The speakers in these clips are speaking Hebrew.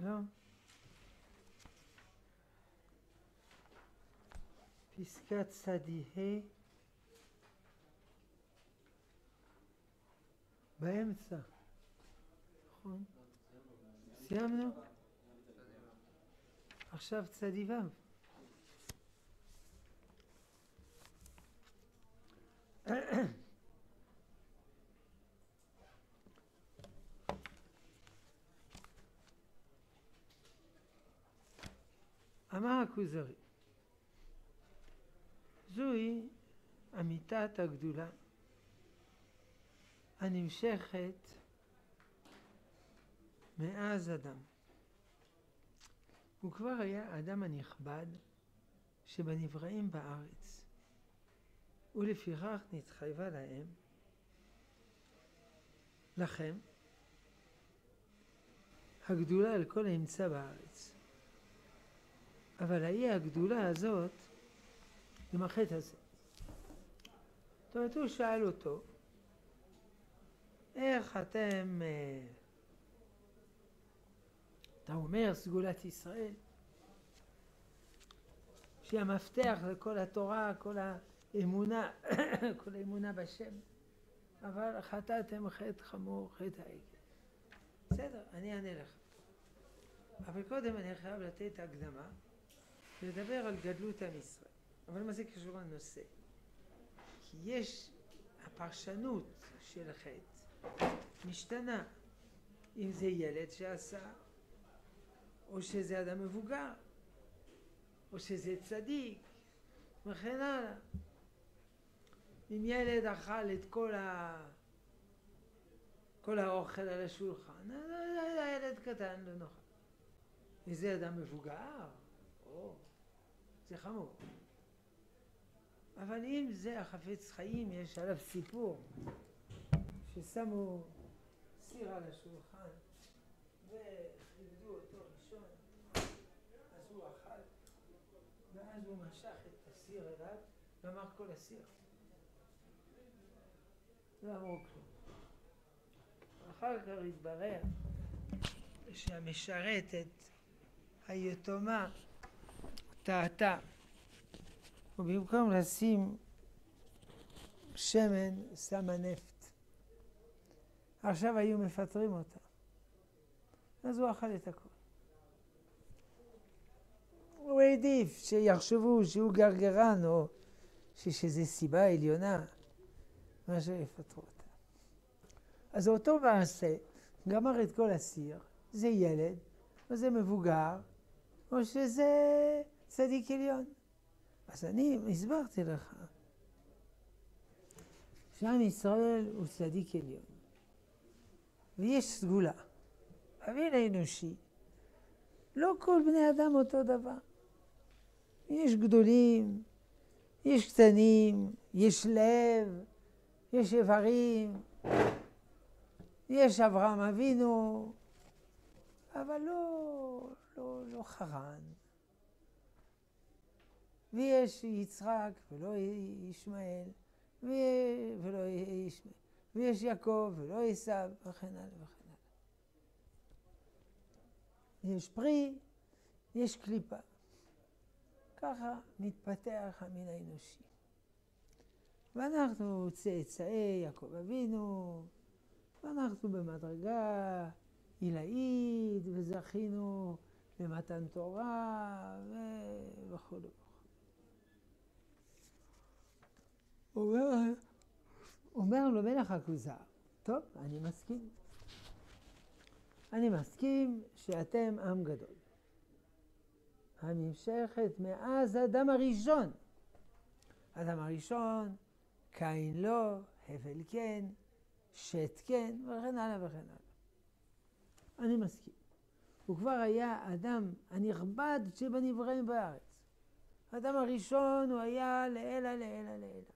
שלום. פסקת צדי ה' באמצע, נכון? סיימנו? עכשיו צדי ו'. אמר הכוזרי, זוהי אמיתת הגדולה הנמשכת מאז אדם. הוא כבר היה האדם הנכבד שבנבראים בארץ, ולפיכך נתחייבה להם, לכם, הגדולה על כל הנמצא בארץ. אבל האי הגדולה הזאת עם החטא הזה. זאת אומרת, הוא שאל אותו, איך אתם, אה, אתה אומר סגולת ישראל, שהיא המפתח לכל התורה, כל האמונה, כל האמונה בשם, אבל חטאתם חטא חמור, חטא העגל. בסדר, אני אענה לך. אבל קודם אני חייב לתת הקדמה ולדבר על גדלות עם ישראל. אבל מה זה קשור לנושא? כי יש הפרשנות של החטא משתנה. אם זה ילד שעשה, או שזה אדם מבוגר, או שזה צדיק, וכן הלאה. אם ילד אכל את כל, ה... כל האוכל על השולחן, הילד קטן לא נאכל. וזה אדם מבוגר, או, זה חמור. אבל אם זה החפץ חיים, יש עליו סיפור, ששמו סיר על השולחן וכיבדו אותו ראשון, אז הוא אכל, ואז הוא משך את הסיר אליו ואמר כל הסיר. לא אמרו כלום. אחר כך התברר שהמשרתת היתומה טעתה ובמקום לשים שמן, שמה נפט. עכשיו היו מפטרים אותה. אז הוא אכל את הכל. הוא העדיף שיחשבו שהוא גרגרן או שיש איזו סיבה עליונה מאשר יפטרו אותה. אז אותו מעשה גמר את כל הסיר, זה ילד, או זה מבוגר, או שזה צדיק עליון. אז אני הסברתי לך שעם ישראל הוא צדיק עליון, ויש סגולה. המין האנושי, לא כל בני אדם אותו דבר. יש גדולים, יש קטנים, יש לב, יש איברים, יש אברהם אבינו, אבל לא, לא, לא חרן. ויש יצחק ולא ישמעאל, ולא ישמעאל, ויש יעקב ולא עשיו, וכן הלאה וכן הלאה. יש פרי, יש קליפה. ככה מתפתח המין האנושי. ואנחנו צאצאי יעקב אבינו, ואנחנו במדרגה עילאית, וזכינו למתן תורה וכו'. אומר, אומר לו מלך הכוזר, טוב, אני מסכים. אני מסכים שאתם עם גדול. הנמשכת מאז אדם הראשון. אדם הראשון, קין לא, הבל כן, שת כן, וכן הלאה וכן הלאה. אני מסכים. הוא כבר היה האדם הנכבד שבנבראים בארץ. האדם הראשון הוא היה לעילא, לעילא, לעילא.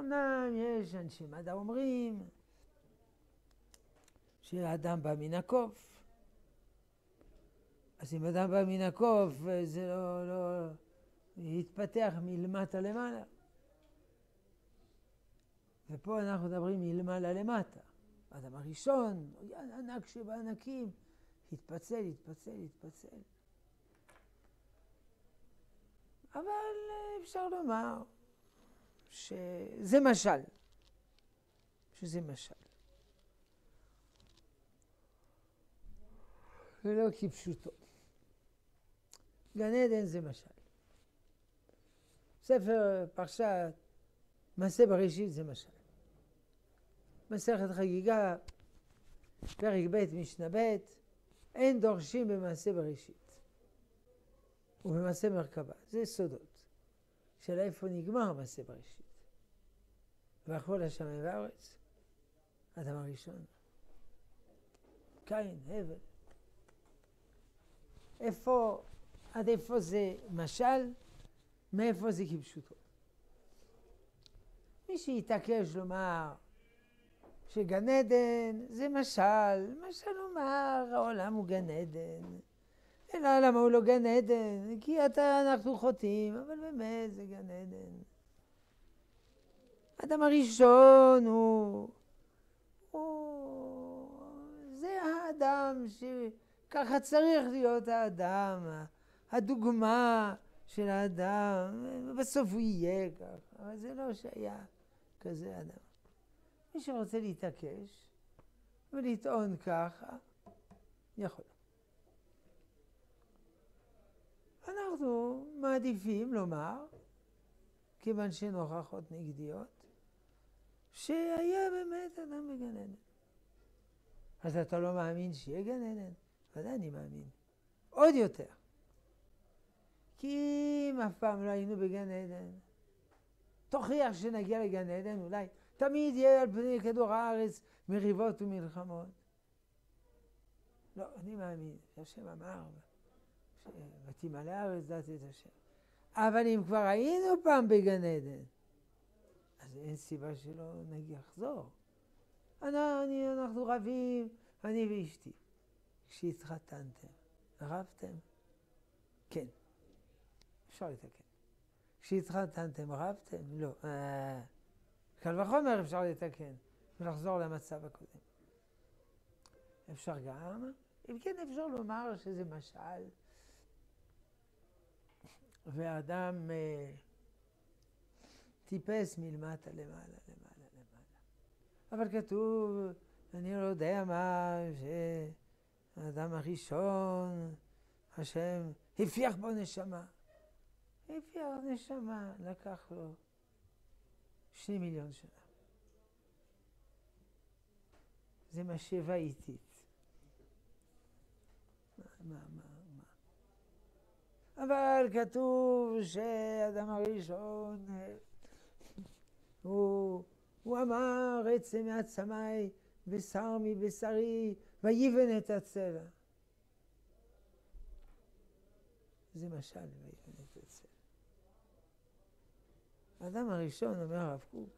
אמנם יש אנשי מדע אומרים שאדם בא מן הקוף. אז אם אדם בא מן הקוף, זה לא, לא יתפתח מלמטה למעלה. ופה אנחנו מדברים מלמעלה למטה. האדם הראשון, ענק שבענקים, התפצל, התפצל, התפצל. אבל אפשר לומר שזה משל, שזה משל. ולא כפשוטו. גן עדן זה משל. ספר פרשת מעשה בראשית זה משל. מסכת חגיגה, פרק ב', משנה ב', אין דורשים במעשה בראשית ובמעשה מרכבה. זה סודות של איפה נגמר מעשה בראשית. והכל השמיים והארץ, אדם הראשון, קין, הבל. איפה, עד איפה זה משל, מאיפה זה כפשוטו. מי שיתעקש לומר שגן עדן זה משל, משל לומר העולם הוא גן עדן. אלא למה הוא לא גן עדן? כי אתה, אנחנו חוטאים, אבל באמת זה גן עדן. האדם הראשון הוא, הוא... זה האדם שככה צריך להיות האדם, הדוגמה של האדם, בסוף הוא יהיה ככה, אבל זה לא שהיה כזה אדם. מי שרוצה להתעקש ולטעון ככה, יכול. אנחנו מעדיפים לומר, כיוון שאין הוכחות נגדיות, שהיה באמת אדם בגן עדן. אז אתה לא מאמין שיהיה גן עדן? ודאי אני מאמין. עוד יותר. כי אם אף פעם לא היינו בגן עדן, תוכיח שנגיע לגן עדן, אולי תמיד יהיה על פני כדור הארץ מריבות ומלחמות. לא, אני מאמין, השם אמר, ותמלא הארץ דת את השם. אבל אם כבר היינו פעם בגן עדן, אז אין סיבה שלא נגיע לחזור. אני, אנחנו רבים, אני ואשתי. כשהתחתנתם, רבתם? כן. אפשר לתקן. כשהתחתנתם, רבתם? לא. אה, קל וחומר אפשר לתקן ולחזור למצב הקודם. אפשר גם, אם כן אפשר לומר שזה משל, ואדם אה, טיפס מלמטה למעלה, למעלה, למעלה. אבל כתוב, אני לא יודע מה, שהאדם הראשון, השם הפיח בו נשמה. הפיח נשמה, לקח לו שני מיליון שנה. זה משאבה איטית. מה, מה, מה. אבל כתוב שאדם הראשון, הוא, הוא אמר עצם מעצמי, בשר מבשרי, ויבן את הצבע. זה משל, ויבן את הצבע. האדם הראשון, אומר הרב קוק,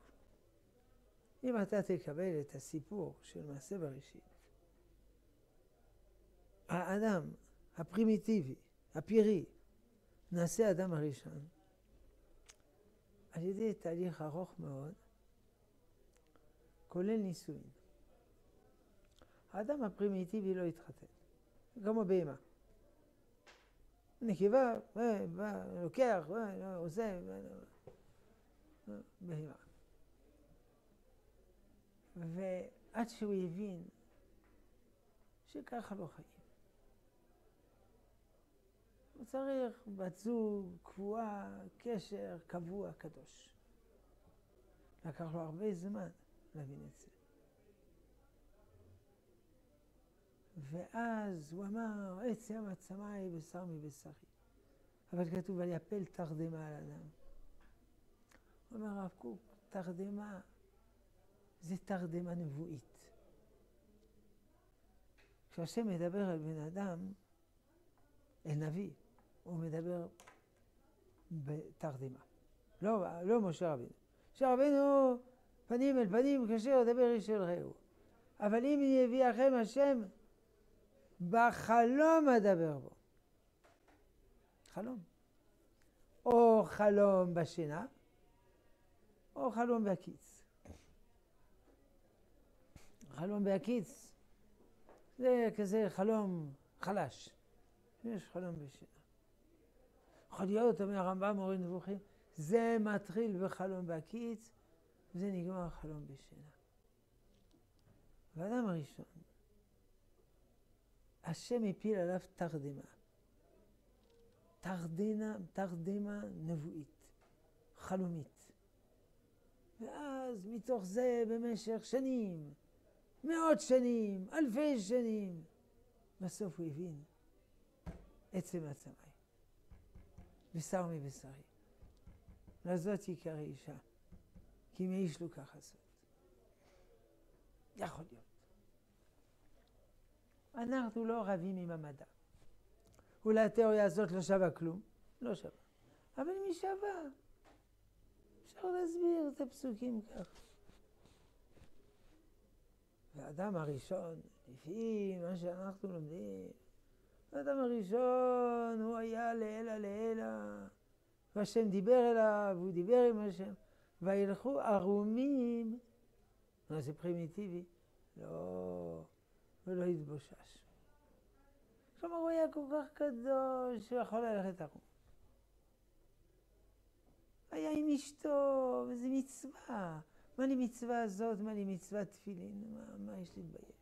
אם אתה תקבל את הסיפור של מעשה בראשית, האדם הפרימיטיבי, הפירי, נעשה האדם הראשון, על ידי תהליך ארוך מאוד, כולל נישואין. האדם הפרימיטיבי לא התחתן, כמו בהמה. נקבה, לוקח, עושה, בהמה. ועד שהוא הבין שככה לא חיים. הוא צריך בת זוג, קבועה, קשר קבוע, קדוש. לקח לו הרבה זמן להבין את זה. ואז הוא אמר, עץ ים עצמי בשר מבשרי. אבל כתוב, ויפל תרדמה על אדם. אומר הרב קוק, תרדמה זה תרדמה נבואית. כשהשם מדבר על בן אדם, אל נביא, הוא מדבר בתרדמה. לא, לא משה רבינו. משה רבינו פנים אל פנים כאשר ידבר איש אל רעהו. אבל אם יביאכם השם, בחלום אדבר בו. חלום. או חלום בשינה, או חלום בהקיץ. חלום בהקיץ זה כזה חלום חלש. יש חלום בשינה. יכול להיות, אומר הרמב"ם מורה נבוכים, זה מתחיל בחלום בהקיץ, וזה נגמר חלום בשינה. והאדם הראשון, השם הפיל עליו תרדמה. תרדינה, תרדמה נבואית, חלומית. ואז מתוך זה במשך שנים, מאות שנים, אלפי שנים, בסוף הוא הבין עצם עצמי, בשר מבשרי. לזאת יקרא אישה, כי מאיש לא ככה זאת. יכול להיות. אנחנו לא רבים עם המדע. אולי התיאוריה הזאת לא שווה כלום, לא שווה. אבל היא שווה, אפשר להסביר את הפסוקים ככה. והאדם הראשון, לפי מה שאנחנו לומדים, האדם הראשון הוא היה לעילא לעילא, והשם דיבר אליו, הוא דיבר עם השם, וילכו ערומים, מה זה פרימיטיבי? לא, ולא התבושש. כלומר, הוא היה כל כך קדוש שהוא יכול ללכת ערום. היה עם אשתו, וזו מצווה. מה לי מצווה הזאת, מה לי מצוות תפילין, מה, מה יש להתבייש?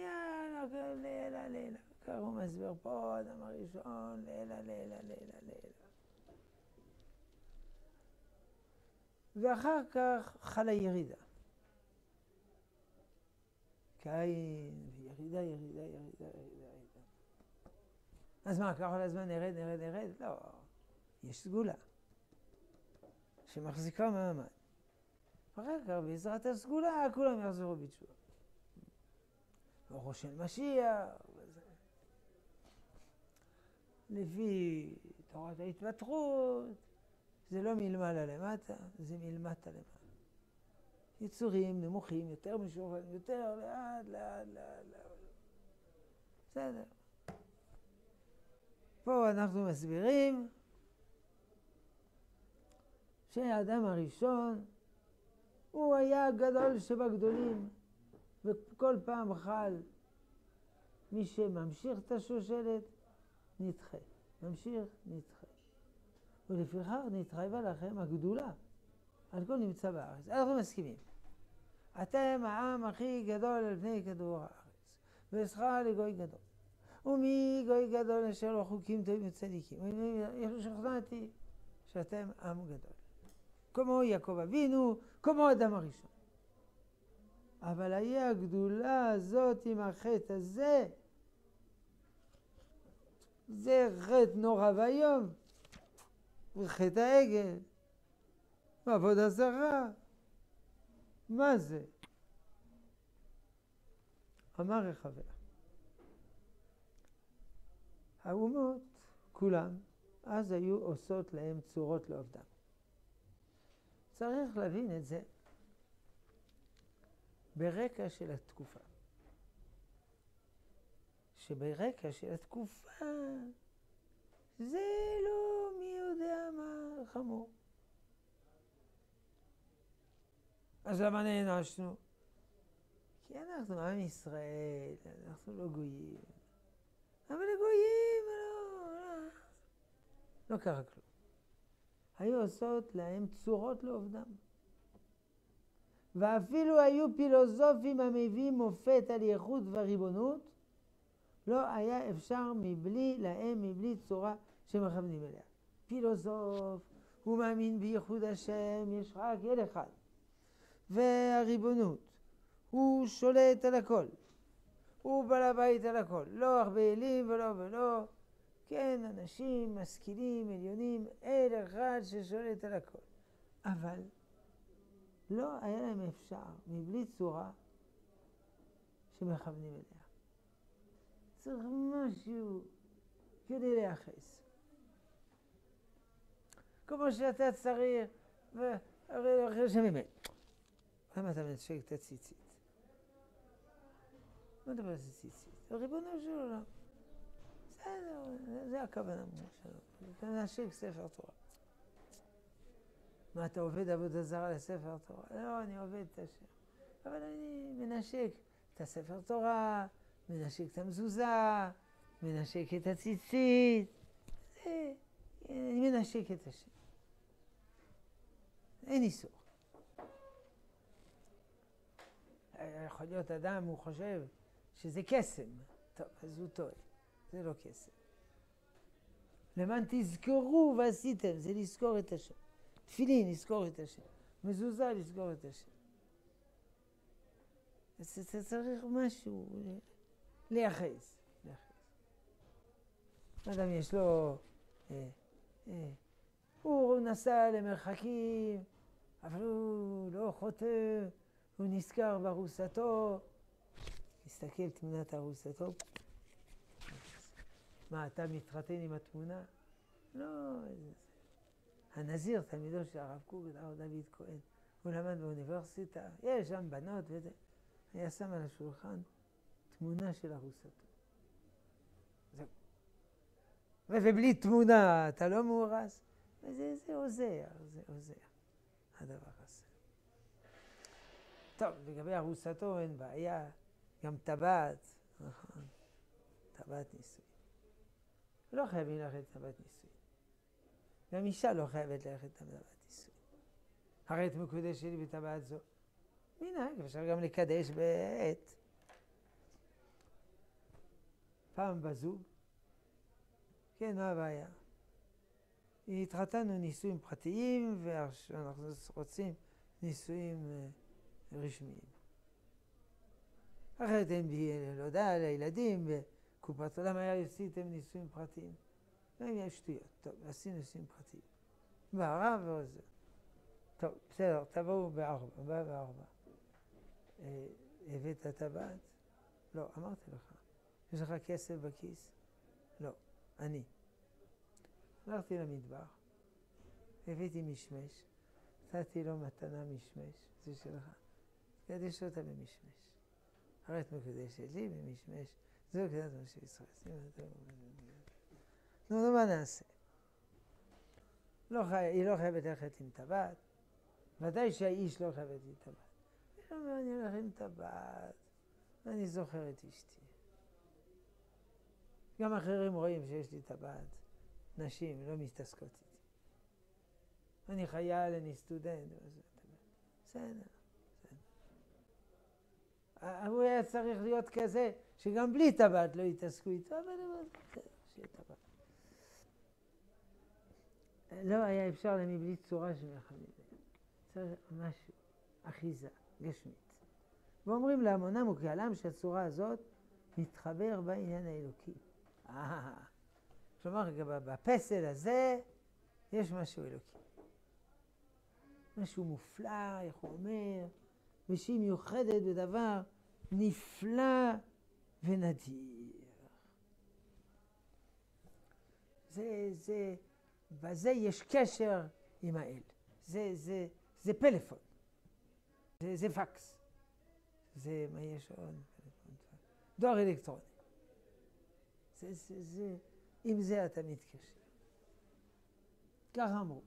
היה לילה לילה, ככה הוא מסביר פה, אדם הראשון, לילה לילה לילה לילה. ואחר כך חלה ירידה. קין, ירידה, ירידה, ירידה, ירידה. אז מה, כל הזמן נרד, נרד, נרד? לא, יש סגולה. שמחזיקה מעמד. אחר כך, בעזרת הסגולה, כולם יחזרו בתשובה. אורו של משיח. לפי תורת ההתפתחות, זה לא מלמעלה למטה, זה מלמטה למעלה. יצורים נמוכים, יותר משוררים, יותר לאט, לאט, לאט, לאט. בסדר. פה אנחנו מסבירים שהאדם הראשון הוא היה הגדול שבגדולים, וכל פעם חל מי שממשיך את השושלת, נדחה. ממשיך, נדחה. ולפיכך נתחייבה לכם הגדולה על כל נמצא בארץ. אנחנו מסכימים. אתם העם הכי גדול על פני כדור הארץ, וזכר לגוי גדול. ומי גוי גדול אשר לא חוקים טובים וצדיקים. שכנעתי שאתם עם גדול. כמו יעקב אבינו, כמו אדם הראשון. אבל היה הגדולה הזאת עם החטא הזה, זה חטא נורא ואיום, וחטא העגל, ועבודה זרה. מה זה? אמר רחביה, האומות כולם אז היו עושות להם צורות לעובדם. צריך להבין את זה ברקע של התקופה. שברקע של התקופה זה לא מי יודע מה חמור. אז למה נענשנו? כי אנחנו עם ישראל, אנחנו לא גויים. אבל לגויים, לא, לא, לא קרה כלום. היו עושות להם צורות לעובדם. ואפילו היו פילוסופים המביאים מופת על ייחוד וריבונות, לא היה אפשר מבלי להם, מבלי צורה שמכוונים אליה. פילוסוף, הוא מאמין בייחוד השם, יש רק אל אחד. והריבונות, הוא שולט על הכל. הוא בעל הבית על הכל. לא הרבה אלים ולא ולא. כן, אנשים משכילים, עליונים, אל אחד ששולט על הכל. אבל לא היה להם אפשר, מבלי צורה, שמכוונים אליה. צריך משהו כדי לייחס. כמו שאתה צריך, והרי אחרי שממת. למה אתה מנשק את הציצית? מה אתה על ציצית? ריבונו של עולם. בסדר, זה הכוונה שלנו. מנשק ספר תורה. מה, אתה עובד עבודה זרה לספר תורה? לא, אני עובד את השם. אבל אני מנשק את הספר תורה, מנשק את המזוזה, מנשק את הציצית. זה, אני מנשק את השם. אין איסור. יכול להיות אדם, הוא חושב שזה קסם. טוב, אז הוא טועה. זה לא קסם. למען תזכרו ועשיתם, זה לזכור את השם. תפילין, לזכור את השם. מזוזה, לזכור את השם. אז אתה צריך משהו, לייחס. אדם יש לו... אה, אה, הוא נסע למרחקים, אבל הוא לא חוטא, הוא נזכר בארוסתו. מסתכל תמונת ארוסתו. מה, אתה מתחתן עם התמונה? לא, איזה... הנזיר, תלמידו של הרב קוק, הרב דוד כהן, הוא למד באוניברסיטה, יש שם בנות וזה. היה שם על השולחן תמונה של ארוסתו. זהו. ובלי תמונה אתה לא מאורס? וזה זה עוזר, זה עוזר, הדבר הזה. טוב, לגבי ארוסתו אין בעיה, גם טבעת, נכון, טבעת נישואין. לא חייבים ללכת לטבעת נישואין. גם אישה לא חייבת ללכת לטבעת נישואין. הרי את מקודשת לי בטבעת זו. מנהג, אפשר גם לקדש בעט. פעם בזוג, כן, מה הבעיה? התחתנו נישואים פרטיים, ואנחנו רוצים נישואים אה, רשמיים. אחרת אין בי, לא יודע, לילדים, בקופת עולם היה עשיתם נישואים פרטיים. לא היה שטויות. טוב, עשינו פרטיים. בערב ועוזר. טוב, בסדר, תבואו בארבע, בא בארבע. אה, הבאת טבעת? לא, אמרתי לך. יש לך כסף בכיס? לא, אני. הלכתי למטבח, הבאתי משמש, נתתי לו מתנה משמש, זה שלך. קדש אותה במשמש. הרי את מקודשת לי במשמש, זהו קדש משה ישראל. נו, נו, מה נעשה? לא חי... היא לא חייבת ללכת עם טבעת, ודאי שהאיש לא חייבת עם טבעת. היא אומר, אני הולך עם טבעת, ואני זוכר את אשתי. גם אחרים רואים שיש לי טבעת. נשים לא מתעסקות איתי. אני חייל, אני סטודנט. בסדר, בסדר. הוא היה צריך להיות כזה, שגם בלי טבעת לא יתעסקו איתו, אבל שיהיה טבעת. לא היה אפשר למי בלי צורה מחמד. צריך משהו, אחיזה, גשמית. ואומרים להמונם וקהלם שהצורה הזאת מתחבר בעניין האלוקי. אה, כלומר, בפסל הזה יש משהו אלוקי. משהו מופלא, איך הוא אומר, ושהיא מיוחדת בדבר נפלא ונדיר. זה, זה, בזה יש קשר עם האל. זה, זה, זה פלאפון. זה, זה פקס. זה, מה יש עוד? דואר אלקטרוני. זה, זה, זה, עם זה אתה מתקשר. ככה אמרו.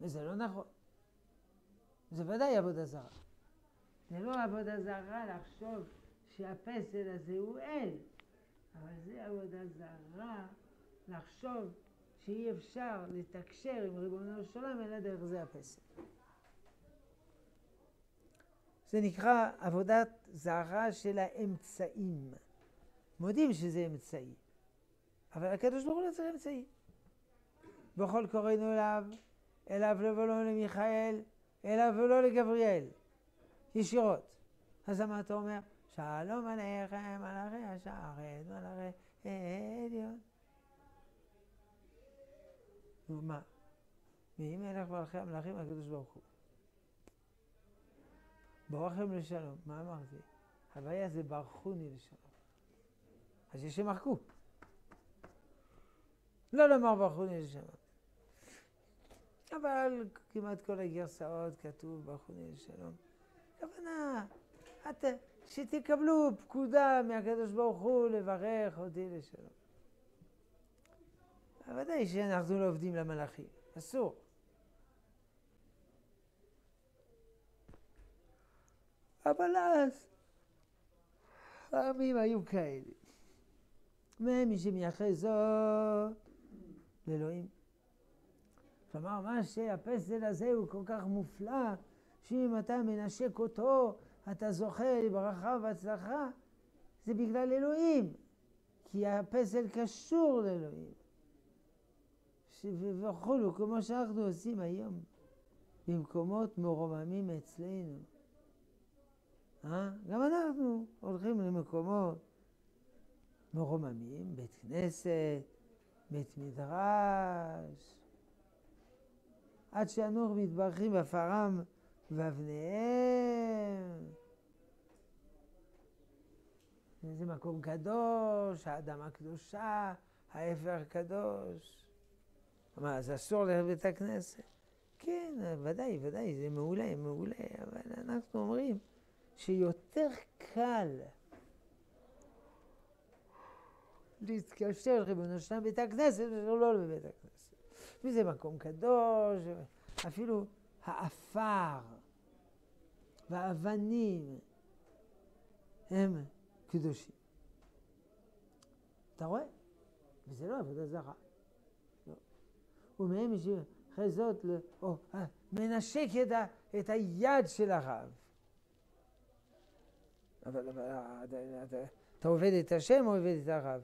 וזה לא נכון. זה ודאי עבודה זרה. זה לא עבודה זרה לחשוב שהפסל הזה הוא אל, אבל זה עבודה זרה לחשוב שאי אפשר לתקשר עם ריבונו של עולם אלא דרך זה הפסל. זה נקרא עבודת זרה של האמצעים. מודים שזה אמצעי. אבל הקדוש ברוך הוא לא צריך אמצעי. בכל קוראינו אליו, אליו לא למיכאל, אליו ולא לגבריאל. ישירות. אז מה אתה אומר? שלום עליכם, על הרי השערנו, על הרי עליון. נו מה? מי מלך מלכי המלכים הקדוש ברוך הוא. ברוכם לשלום. מה אמרתי? הבעיה זה ברכוני לשלום. אז יש שמחקו. לא לומר ברכוני לשלום. אבל כמעט כל הגרסאות כתוב ברכוני לשלום. הכוונה, שתקבלו פקודה מהקדוש ברוך הוא לברך אותי לשלום. ודאי שאנחנו לא עובדים למלאכים, אסור. אבל אז חכמים היו כאלה. מהם מי שמייחס זאת לאלוהים. כלומר, מה שהפסל הזה הוא כל כך מופלא, שאם אתה מנשק אותו, אתה זוכה לברכה והצלחה, זה בגלל אלוהים. כי הפסל קשור לאלוהים. וכולו, כמו שאנחנו עושים היום, במקומות מרוממים אצלנו. אה? גם אנחנו הולכים למקומות מרוממים, בית כנסת, בית מדרש, עד שאנוך מתברכים בעפרם ואבניהם. זה מקום קדוש, האדמה קדושה, האפר קדוש. מה, אז אסור ללכת לבית הכנסת? כן, ודאי, ודאי, זה מעולה, מעולה, אבל אנחנו אומרים שיותר קל להתקשר ריבונו שלם בבית הכנסת ולא בבית הכנסת. וזה מקום קדוש, אפילו האפר והאבנים הם קדושים. אתה רואה? וזה לא עבודה זרה. ומהם יש אחרי זאת, או, אה, מנשק את, ה, את היד של הרב. אבל, אבל אתה, עובד את השם או עובד את הרב?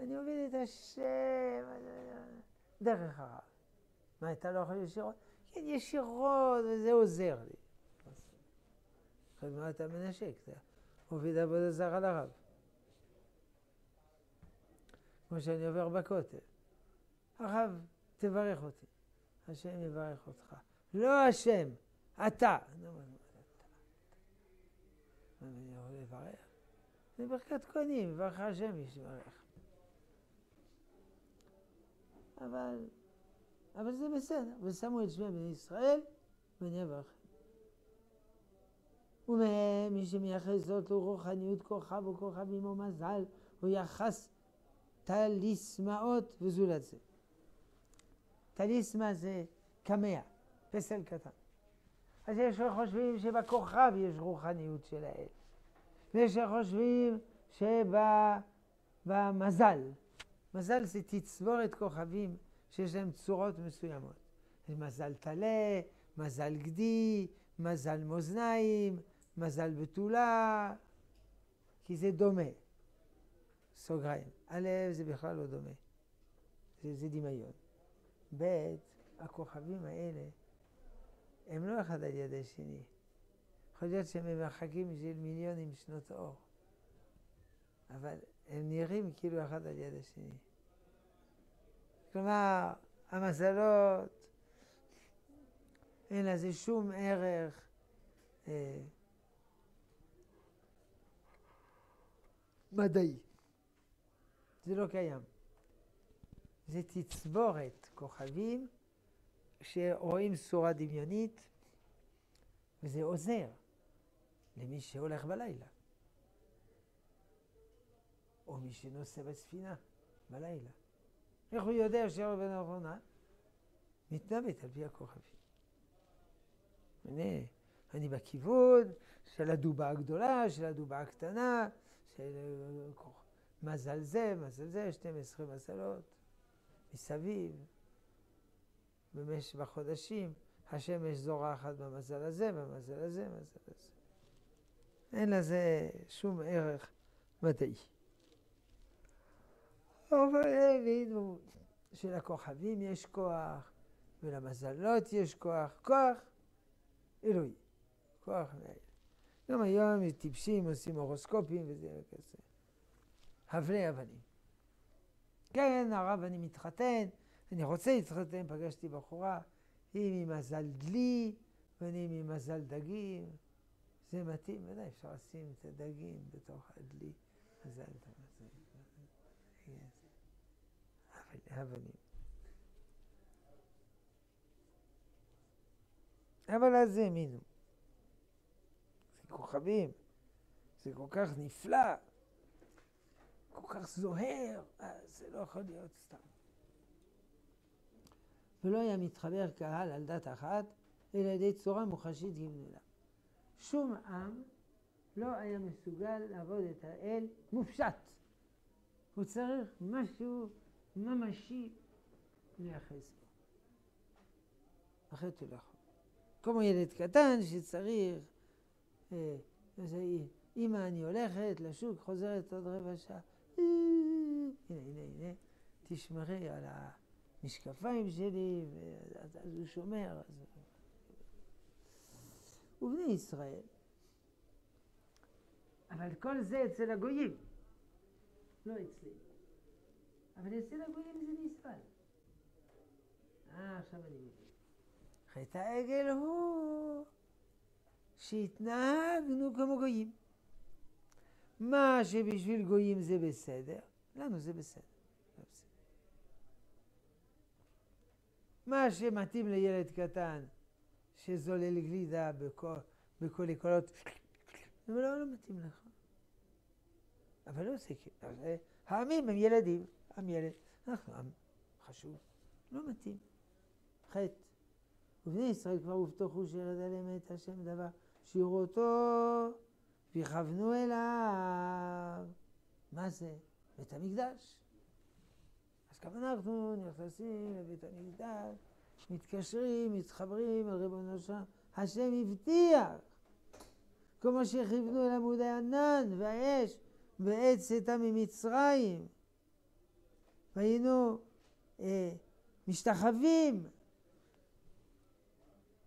אני עובד את השם דרך הרב. מה, אתה לא יכול ישירות? כן, ישירות, וזה עוזר לי. אז מה אתה מנשק? עובד עבודה זרה לרב. כמו שאני עובר בכותל. הרב, תברך אותי. השם יברך אותך. לא השם, אתה. אני יכול לברך? זה ברכת כהנים, יברך השם ישברך. אבל, אבל זה בסדר, ושמו את שמי בני ישראל, ואני אברך. ומהם מי שמייחס זאת לרוחניות כוכב או כוכבים או מזל, או יחס טליסמאות וזולת זה. טליסמה זה קמע, פסל קטן. אז יש שחושבים שבכוכב יש רוחניות של האל. ויש שחושבים שבמזל, מזל זה תצבורת כוכבים שיש להם צורות מסוימות. מזל טלה, מזל גדי, מזל מאזניים, מזל בתולה, כי זה דומה. סוגריים. א', זה בכלל לא דומה. זה, זה דמיון. ב', הכוכבים האלה הם לא אחד על יד השני. יכול להיות שהם ממרחקים בשביל מיליונים שנות אור, אבל הם נראים כאילו אחד על יד השני. כלומר, המזלות, אין לזה שום ערך אה, מדעי. זה לא קיים. זה תצבורת כוכבים שרואים צורה דמיונית, וזה עוזר למי שהולך בלילה, או מי שנוסע בספינה בלילה. איך הוא יודע שהרב בן ארונה מתנווט על פי הכוכבים? הנה, אני בכיוון של הדובה הגדולה, של הדובה הקטנה, של מזל זה, מזל זה, 12 מזלות. מסביב, במשך בחודשים, השמש זורחת במזל הזה, במזל הזה, במזל הזה. אין לזה שום ערך מדעי. אבל הבינו שלכוכבים יש כוח, ולמזלות יש כוח, כוח אלוהי, כוח מאל. גם היום טיפשים עושים הורוסקופים וזה כזה. הבלי אבנים. כן, הרב, אני מתחתן, אני רוצה להתחתן, פגשתי בחורה, היא ממזל דלי ואני ממזל דגים. זה מתאים, ודאי אפשר לשים את הדגים בתוך הדלי. מזל טוב. אבנים. אבל אז האמינו. זה כוכבים, זה כל כך נפלא. כל כך זוהר, אז זה לא יכול להיות סתם. ולא היה מתחבר קהל על דת אחת, אלא ידי צורה מוחשית גמלולה. שום עם לא היה מסוגל לעבוד את האל מופשט. הוא צריך משהו ממשי להיאחז בו. אחרת הוא לא יכול. כמו ילד קטן שצריך, אה, אמא אני הולכת לשוק, חוזרת עוד רבע שעה. הנה, הנה, הנה, תשמרי על המשקפיים שלי, אז הוא שומר. אז... ובני ישראל. אבל כל זה אצל הגויים, לא אצלי. אבל אצל הגויים זה נסבל. אה, עכשיו אני מבין. חטא העגל הוא שהתנהגנו כמו גויים. מה שבשביל גויים זה בסדר, לנו זה בסדר. לא בסדר. מה שמתאים לילד קטן שזולל גלידה בכל קולות, זה לא, לא מתאים לך. אבל לא זה כאילו, העמים הם ילדים, עם ילד, אנחנו עם חשוב, לא מתאים. חטא. ובני ישראל כבר הובטחו שירד עליהם את השם דבר, שיראו אותו ויכוונו אליו. מה זה? בית המקדש. גם אנחנו נכנסים לבית המקדש, מתקשרים, מתחברים אל ריבונו שם. השם הבטיח, כמו שכיוונו אל עמודי ענן והאש בעת צאתה ממצרים. והיינו אה, משתחווים.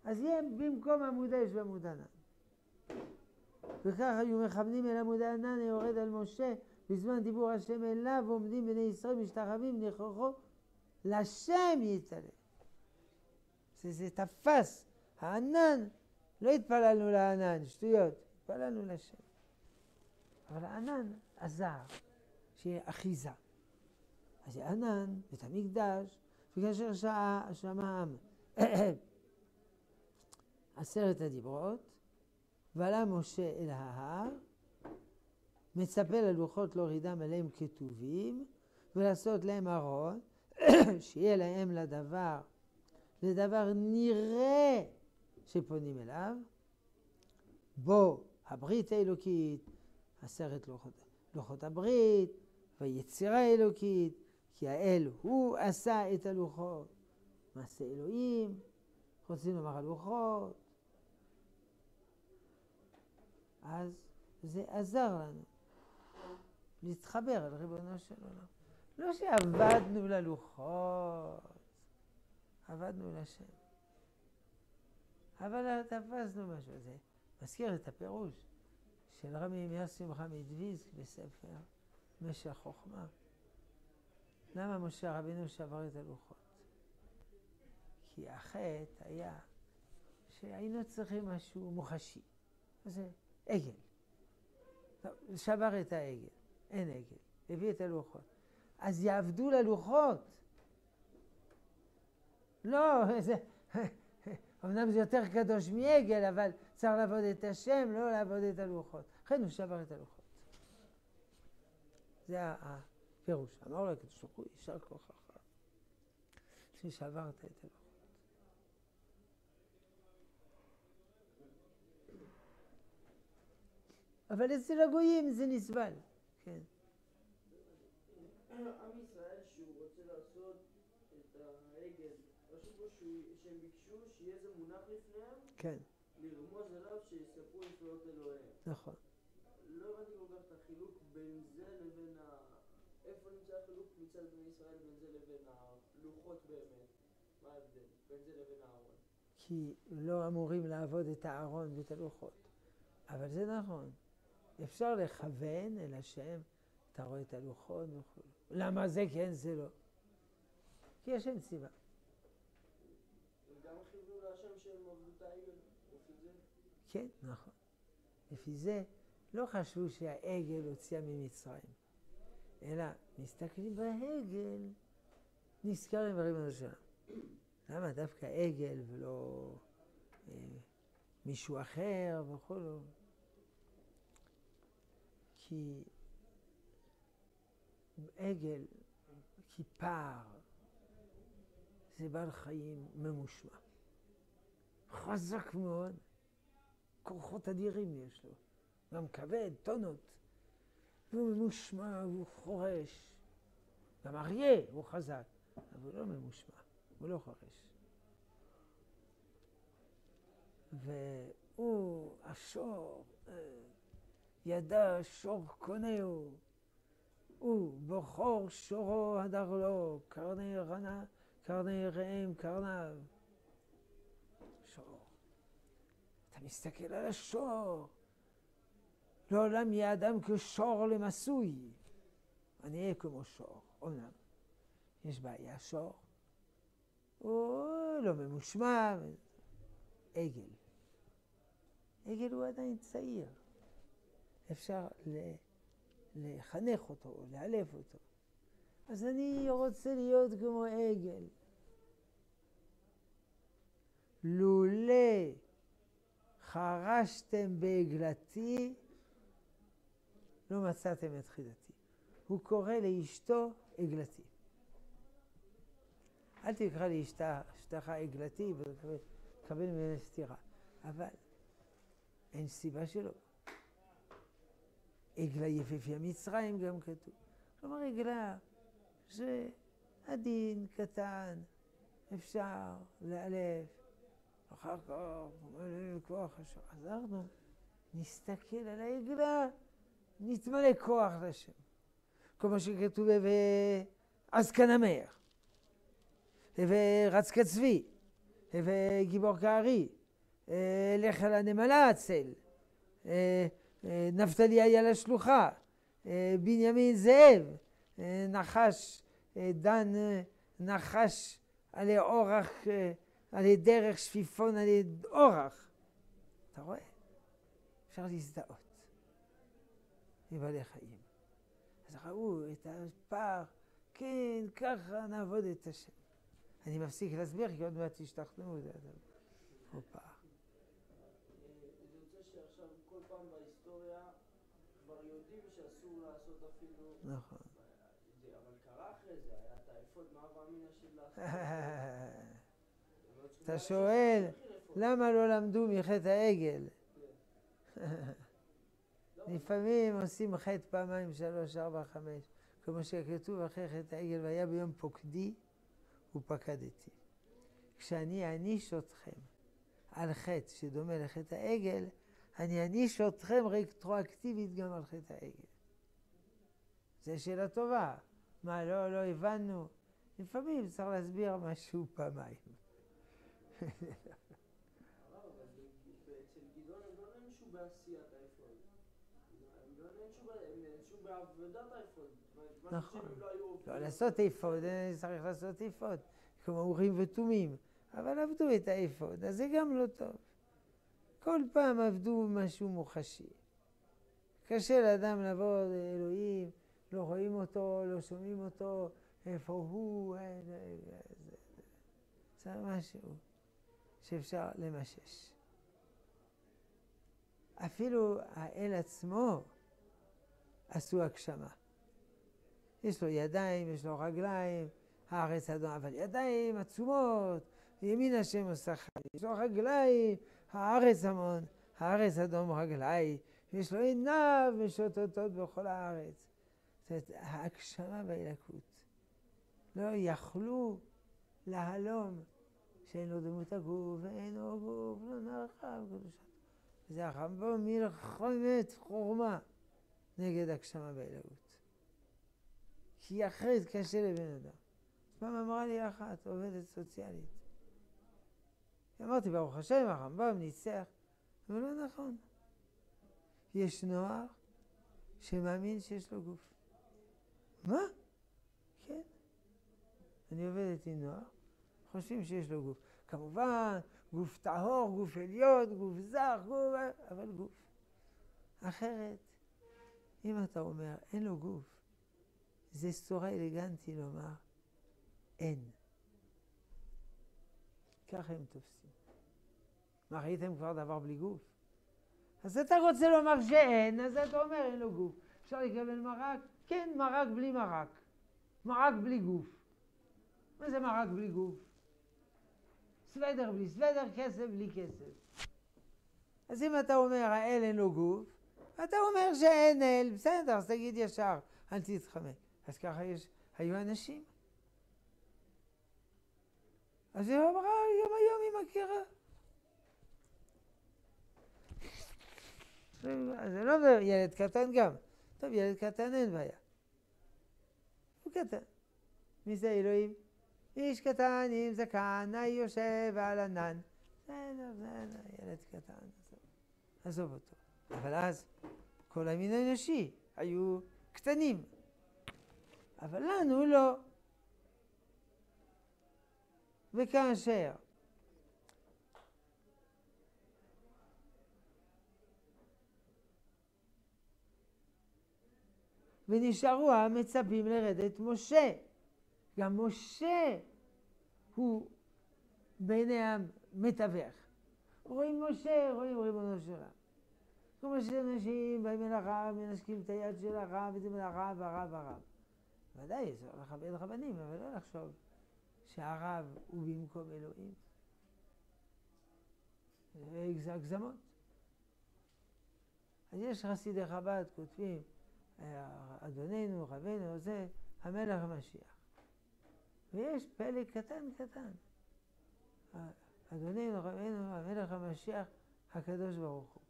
אז יהיה במקום עמוד האש ועמוד ענן. וכך היו מכוונים אל עמוד הענן היורד על משה בזמן דיבור השם אליו ועומדים בני ישראל משתחווים נכוחו לשם יתעלה. זה, זה תפס, הענן, לא התפללנו לענן, שטויות, התפללנו לשם. אבל הענן עזר, שיהיה אחיזה. אז זה ענן, בית המקדש, וכאשר שמע העם עשרת הדיברות, ועלה משה אל ההר, מצפה ללוחות להורידם עליהם כתובים, ולעשות להם ארון, שיהיה להם לדבר, לדבר נראה שפונים אליו, בו הברית האלוקית, עשרת לוחות, לוחות הברית, והיצירה האלוקית, כי האל הוא עשה את הלוחות, מעשה אלוהים, רוצים לומר הלוחות, אז זה עזר לנו להתחבר אל ריבונו של עולם. לא שעבדנו ללוחות, עבדנו לשם. אבל תפסנו משהו. זה מזכיר את הפירוש של רבי מאיר שמחה מדוויזק בספר משך חוכמה. למה משה רבינו שבר את הלוחות? כי החטא היה שהיינו צריכים משהו מוחשי. זה עגל. שבר את העגל, אין עגל, הביא את הלוחות. אז יעבדו ללוחות. לא, זה, אמנם זה יותר קדוש מעגל, אבל צריך לעבוד את השם, לא לעבוד את הלוחות. לכן הוא שבר את הלוחות. זה הפירוש. אמר לו הקדוש ברוך הוא, יישר כוחך, ששברת את הלוחות. אבל אצל הגויים זה נסבל. עם ישראל שהוא רוצה לעשות את העגל, רשום פה שהם ביקשו שיהיה איזה מונח לפניהם, כן. לרמוז עליו שיספרו נפלאות אלוהיהם. נכון. לא הבנתי כל כך את החילוק בין זה לבין ה... איפה נמצא החילוק מצד בני ישראל בין זה לבין הלוחות באמת? מה ההבדל בין זה לבין הארון? כי לא אמורים לעבוד את הארון ואת הלוחות. אבל זה נכון. אפשר לכוון אל השם, אתה רואה את הלוחות וכו'. למה זה כן, זה לא? כי העגל, לפי זה? כן, נכון. לפי זה לא חשבו שהעגל הוציאה ממצרים, אלא מסתכלים בעגל, נזכרים בריבונו שלנו. למה דווקא עגל ולא אה, מישהו אחר וכו'? כי עגל, כי פער, זה בעל חיים ממושמע. חזק מאוד, כוחות אדירים יש לו. גם כבד, טונות. והוא ממושמע, והוא חורש. גם אריה הוא חזק, אבל הוא לא ממושמע, הוא לא חורש. והוא, השור, אה, ידע שור קונהו, הוא בכור שורו הדר לו, קרני רנה, קרני ראם קרניו. שור. אתה מסתכל על השור, לעולם יהיה אדם כשור למסוי. אני אהיה כמו שור, אומנם. יש בעיה, שור. הוא לא ממושמע, עגל. עגל הוא עדיין צעיר. אפשר לחנך אותו, לאלף אותו. אז אני רוצה להיות כמו עגל. לולא חרשתם בעגלתי, לא מצאתם את חידתי. הוא קורא לאשתו עגלתי. אל תקרא לאשתך עגלתי ותקבל ממנה סתירה. אבל אין סיבה שלא. עגלה יפהפיה מצרים גם כתוב. כלומר עגלה זה עדין, קטן, אפשר לאלף. אחר כך, כוח השם. חזרנו, נסתכל על העגלה, נתמלא כוח לשם. כמו שכתוב ועזקן המח, ורץ כצבי, וגיבור כארי, לך על הנמלה הצל, נפתלי היה לשלוחה, בנימין זאב, נחש, דן נחש עלי אורח, עלי דרך שפיפון עלי אורח. אתה רואה? אפשר להזדהות עם בעלי חיים. אז ראו את הפער, כן, ככה נעבוד את השם. אני מפסיק להסביר, כי עוד מעט תשתכנעו, זה עוד פער. נכון. אבל קרה אחרי זה, היה את האפוד, מה אבינו של אתה שואל, למה לא למדו מחטא העגל? לפעמים עושים חטא פעמיים, שלוש, ארבע, חמש. כמו שכתוב אחרי חטא העגל, והיה ביום פוקדי ופקדתי. כשאני אעניש אתכם על חטא שדומה לחטא העגל, אני אעניש אתכם רטרואקטיבית גם על חטא העגל. זו שאלה טובה. מה, לא, לא הבנו? לפעמים צריך להסביר משהו פעמיים. נכון. לא לעשות אפוד, צריך לעשות אפוד, כמו אורים ותומים, אבל עבדו את האפוד, אז זה גם לא טוב. כל פעם עבדו משהו מוחשי. קשה לאדם לבוא לאלוהים לא רואים אותו, לא שומעים אותו, איפה הוא, זה משהו שאפשר למשש. אפילו האל עצמו עשו הגשמה. יש לו ידיים, יש לו רגליים, הארץ אדום, אבל ידיים עצומות, ימין השם עושה חי. יש לו רגליים, הארץ המון, הארץ אדום רגליים, יש לו עיניו משוטטות בכל הארץ. זאת ההגשמה באלקות. לא יכלו להלום שאין לו דמות הגוף ואין לו גוף, לא נרחב קדושת. זה הרמב"ם מלחמת חורמה נגד הגשמה באלקות. כי אחרת קשה לבן אדם. פעם אמרה לי אחת, עובדת סוציאלית. אמרתי, ברוך השם, הרמב"ם ניצח. אבל לא נכון. יש נוער שמאמין שיש לו גוף. מה? כן. אני עובדת עם נוער, חושבים שיש לו גוף. כמובן, גוף טהור, גוף עליון, גוף זר, גוף... אבל גוף. אחרת, אם אתה אומר, אין לו גוף, זה סורה אלגנטי לומר, אין. ככה הם תופסים. מה, ראיתם כבר דבר בלי גוף? אז אתה רוצה לומר שאין, אז אתה אומר אין לו גוף. אפשר לקבל מרק? כן, מרק בלי מרק. מרק בלי גוף. מה זה מרק בלי גוף? סוודר בלי סוודר, כסף בלי כסף. אז אם אתה אומר האל אין לו גוף, אתה אומר שאין אל, בסדר, אז תגיד ישר, אל תתחמק. אז ככה יש, היו אנשים. אז היא אמרה, גם היום היא מכירה. זה לא ילד קטן גם. טוב, ילד קטן אין בעיה. הוא קטן. מי זה אלוהים? איש קטן עם זקן, היושב על ענן. בסדר, בסדר, ילד קטן, עזוב אותו. אבל אז כל המין האנושי היו קטנים. אבל לנו לא. וכאשר ונשארו המצפים לרדת משה. גם משה הוא בעיני המתווך. רואים משה, רואים ריבונו של עולם. כמו שאנשים באים אל הרב, מנשקים את היד של הרב, וזה הרב, הרב, הרב. ודאי, זה לכבד רבנים, אבל לא לחשוב שהרב הוא במקום אלוהים. זה הגזמות. אז יש חסידי חב"ד כותבים, אדוננו, רבנו, זה המלך המשיח. ויש פלג קטן קטן. אדוננו, רבנו, המלך המשיח, הקדוש ברוך הוא.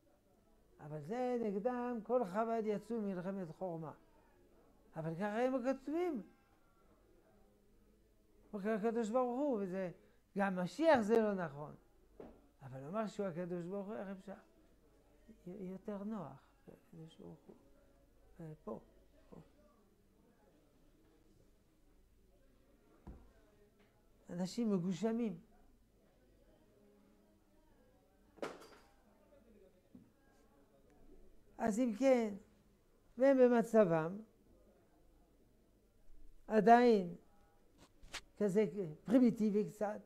אבל זה נגדם, כל חב"ד יצאו מלחמת חורמה. אבל ככה הם כותבים. הקדוש ברוך הוא, וזה, גם משיח זה לא נכון. אבל לומר שהוא הקדוש ברוך הוא, איך אפשר? יותר נוח, הקדוש ברוך הוא. פה, פה. אנשים מגושמים. אז אם כן, והם במצבם, עדיין כזה פרימיטיבי קצת,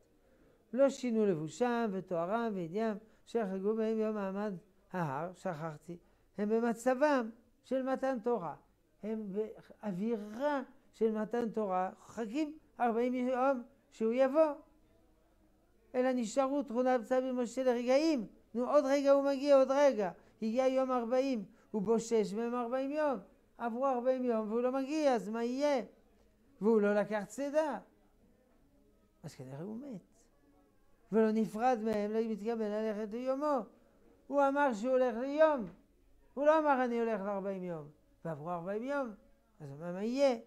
לא שינו לבושם ותוארם ועניין שחגגו בהם יום מעמד ההר, שכחתי, הם במצבם של מתן תורה, הם באווירה של מתן תורה, חכים ארבעים יום שהוא יבוא. אלא נשארו תכונה בצד משה לרגעים, נו עוד רגע הוא מגיע, עוד רגע, הגיע יום ארבעים, הוא בושש מהם ארבעים יום, עברו ארבעים יום והוא לא מגיע, אז מה יהיה? והוא לא לקח צידה. אז כנראה הוא מת. ולא נפרד מהם, לא מתכוון ללכת ליומו. הוא אמר שהוא הולך ליום. הוא לא אמר אני הולך לארבעים יום. ועברו ארבעים יום, אז מה, מה יהיה?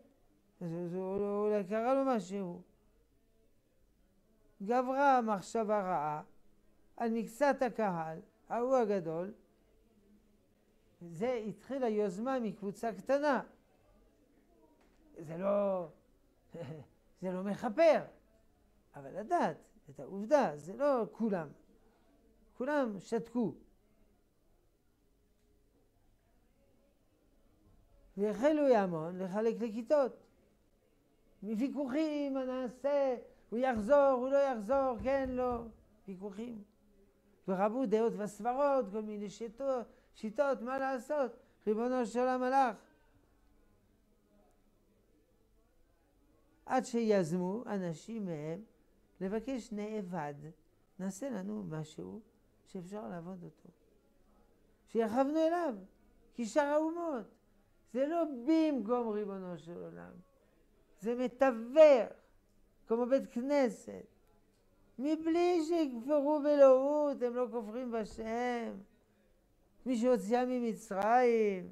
אז אולי קרה לו משהו. גברה מחשבה רעה על מקצת הקהל, ההוא הגדול. זה התחילה יוזמה מקבוצה קטנה. זה לא, זה לא מכפר, אבל לדעת את העובדה, זה לא כולם. כולם שתקו. והחלו יעמון לחלק לכיתות. מוויכוחים, מה נעשה, הוא יחזור, הוא לא יחזור, כן, לא, ויכוחים. ורבו דעות וסברות, כל מיני שיטות, שיטות, מה לעשות? ריבונו של עולם הלך. עד שיזמו אנשים מהם לבקש נאבד, נעשה לנו משהו שאפשר לעבוד אותו. שיכבנו אליו, כי שאר האומות. זה לא במקום ריבונו של עולם, זה מתווך, כמו בית כנסת. מבלי שיכפרו באלוהות, הם לא כופרים בשם. מי שהוציאה ממצרים.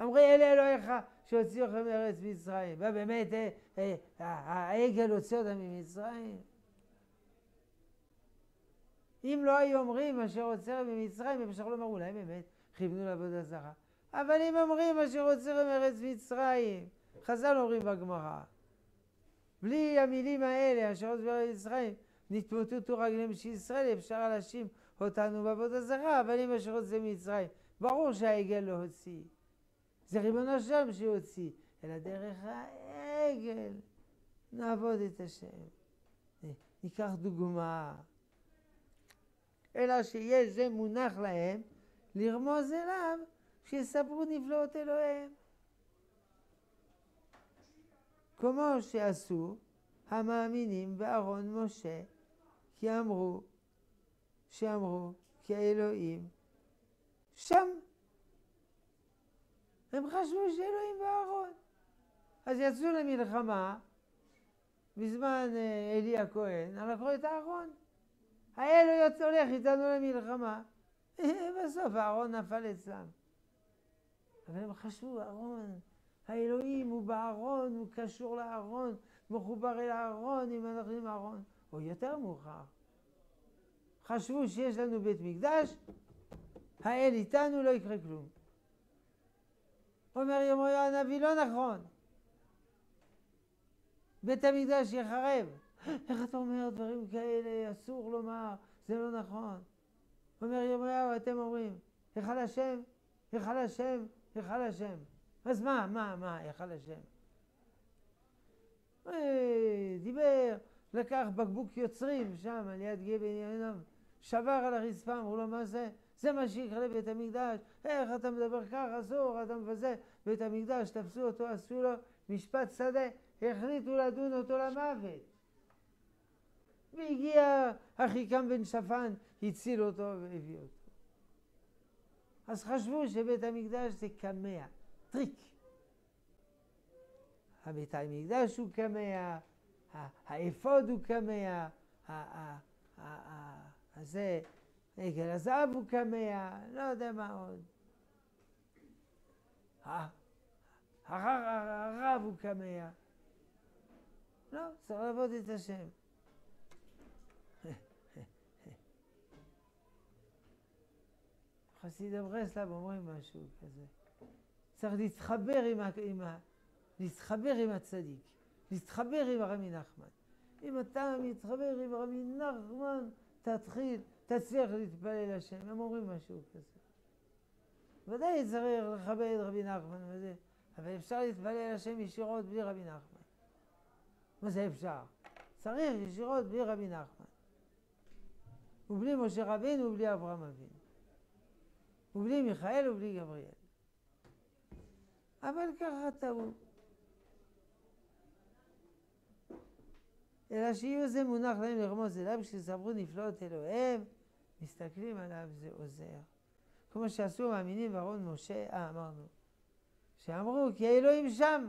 אמרי אלה אלוהיך שהוציאו לכם מארץ מצרים. ובאמת אה, אה, העגל הוציא אותם ממצרים. אם לא היו אומרים אשר עוצר ממצרים, אפשר לומר אולי באמת כיוונו לעבודה זרה. אבל אם אומרים אשר עוצר מארץ מצרים, חז"ל אומרים בגמרא, בלי המילים האלה אשר עוצר מארץ מצרים, נתמוטטו רגליהם של ישראל, אפשר להאשים אותנו בעבודה זרה, אבל אם אשר עוצר ממצרים, ברור שהעגל לא הוציא. זה ריבונו שם שהוציא, אלא דרך העגל נעבוד את השם. ניקח דוגמה. אלא שיש זה מונח להם לרמוז אליו שיספרו נפלאות אלוהיהם. כמו שעשו המאמינים בארון משה, כי אמרו, שאמרו כי האלוהים שם הם חשבו שאלוהים בארון. אז יצאו למלחמה בזמן אה, אלי הכהן, לקחו את הארון. האלו יוצא הולך איתנו למלחמה. בסוף הארון נפל אצלם. אבל הם חשבו, ארון, האלוהים הוא בארון, הוא קשור לארון, מחובר אל הארון, אם אנחנו עם הארון. או יותר מאוחר. חשבו שיש לנו בית מקדש, האל איתנו, לא יקרה כלום. אומר ירמיהו הנביא, לא נכון. בית המקדש יחרב. איך אתה אומר דברים כאלה, אסור לומר, זה לא נכון. אומר ירמיהו, אתם אומרים, היכל השם, היכל השם, היכל השם. אז מה, מה, מה, היכל השם? אה, דיבר, לקח בקבוק יוצרים שם, על יד גיא בן שבר על הרצפה, אמרו לו, מה זה? זה מה שיקרה לבית המקדש. איך אתה מדבר ככה, אסור, אתה מבזה בית המקדש, תפסו אותו, עשו לו משפט שדה, החליטו לדון אותו למוות. והגיע אחיקם בן שפן, הציל אותו והביא אותו. אז חשבו שבית המקדש זה קמע, טריק. הבית המקדש הוא קמע, האפוד הוא קמע, הזה, עגל הזהב הוא קמע, לא יודע מה עוד. הרב הוא קמע. לא, צריך לעבוד את השם. חסידי ברסלב אומרים משהו כזה. צריך להתחבר עם, ה, עם, ה, להתחבר עם הצדיק, להתחבר עם הרבי נחמן. אם אתה מתחבר עם רבי נחמן, תתחיל, תצליח להתפלל השם. הם אומרים משהו כזה. ודאי צריך לכבד רבי נחמן וזה, אבל אפשר להתפלל השם ישירות בלי רבי נחמן. מה זה אפשר? צריך ישירות בלי רבי נחמן. ובלי משה רבינו ובלי אברהם אבינו. ובלי מיכאל ובלי גבריאל. אבל ככה טעו. אלא שיהיו זה מונח להם לרמוז אליו, כשסברו נפלאות אלוהיהם, מסתכלים עליו זה עוזר. כמו שעשו מאמינים בארון משה, אה, אמרנו, שאמרו כי האלוהים שם.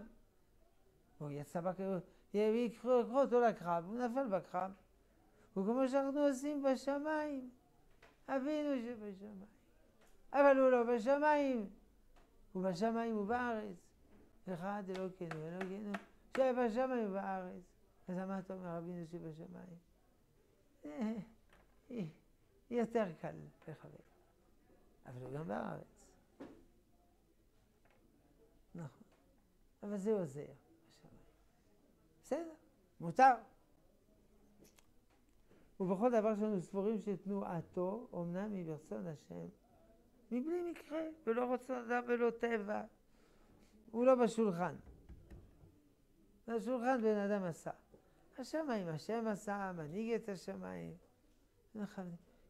הוא יצא בקרב, ויקחו אותו לקרב, הוא נפל בקרב. וכמו שאנחנו עושים בשמיים, אבינו שבשמיים. אבל הוא לא בשמיים, הוא בשמיים ובארץ. אחד אלוקינו, אלוקינו, שבשמיים ובארץ. אז מה אתה אומר אבינו שבשמיים? אה, יותר קל לכבד. אבל הוא גם בארץ. נכון. אבל זה עוזר. בסדר, מותר. ובכל דבר שאנו סבורים שתנועתו, אמנם היא ברצון השם, מבלי מקרה, ולא רצון אדם ולא טבע. הוא לא בשולחן. בשולחן בן אדם עשה. השמיים, השם עשה, מנהיג את השמיים.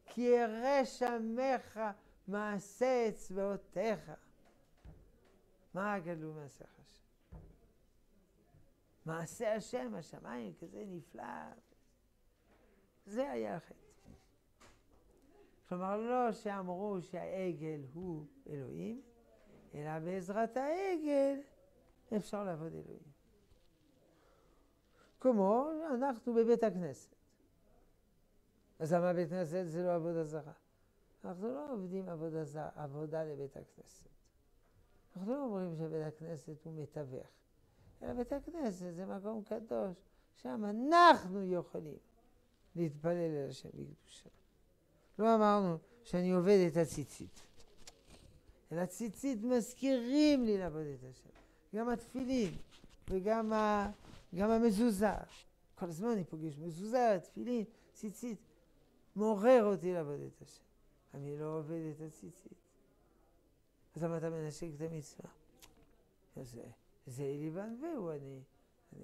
כי ירא שמך מעשה אצבעותיך. מה גדלו מעשה השם? מעשה השם, השמיים, כזה נפלא. זה היה החטא. כלומר, לא שאמרו שהעגל הוא אלוהים, אלא בעזרת העגל אפשר לעבוד אלוהים. כמו אנחנו בבית הכנסת. אז למה בית כנסת זה לא עבודה זרה? אנחנו לא עובדים עבודה, זרה, עבודה לבית הכנסת. אנחנו לא אומרים שבית הכנסת הוא מתווך, אלא בית הכנסת זה מקום קדוש, שם אנחנו יכולים להתפלל אל השם בקדושה. לא אמרנו שאני עובד את הציצית, אלא ציצית מזכירים לי לעבוד את השם. גם התפילין וגם ה, גם המזוזה. כל הזמן אני פוגש מזוזה, תפילין, ציצית. מעורר אותי לעבוד את השם. אני לא עובד את הציצית. אז למה אתה מנשק את המצווה? זה, זה אלי וענווהו, אני, אני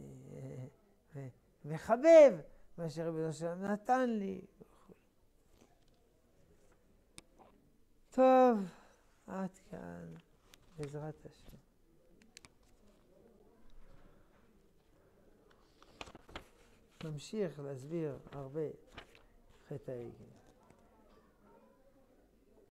אה, מחבב מה שרבי נתן לי. טוב, עד כאן, בעזרת השם. נמשיך להסביר הרבה חטא העגל.